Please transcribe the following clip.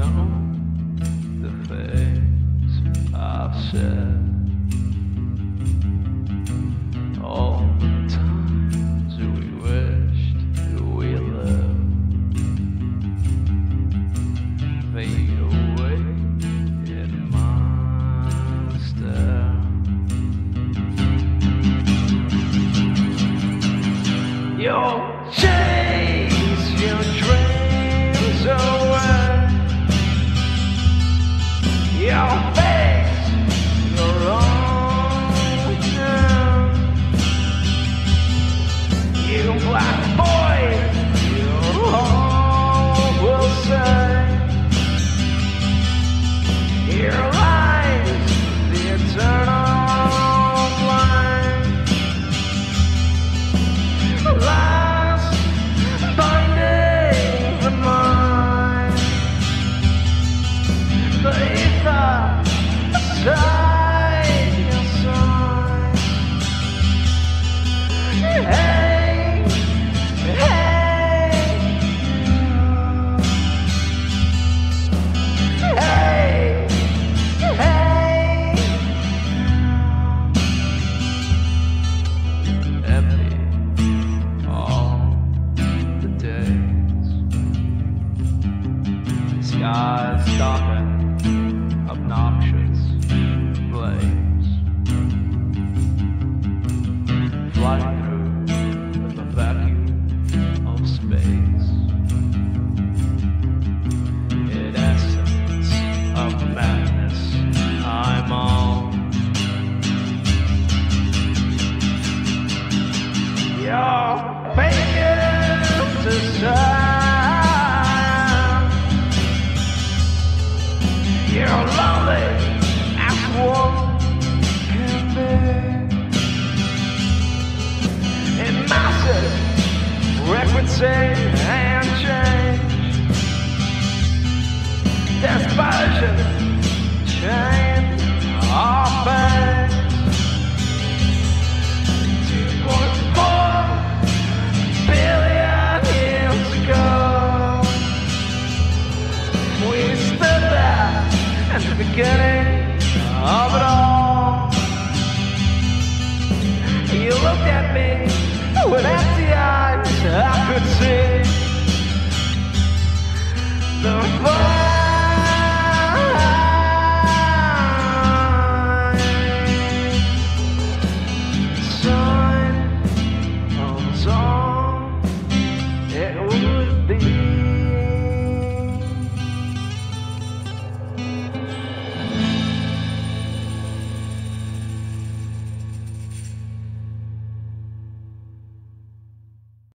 the things I've said. All the times we wished we lived fade away in my stare. Your chase, your dreams. unstopping, obnoxious blaze. Flying would say and change. There's passion, change, often. The beginning of it all. You looked at me when could see the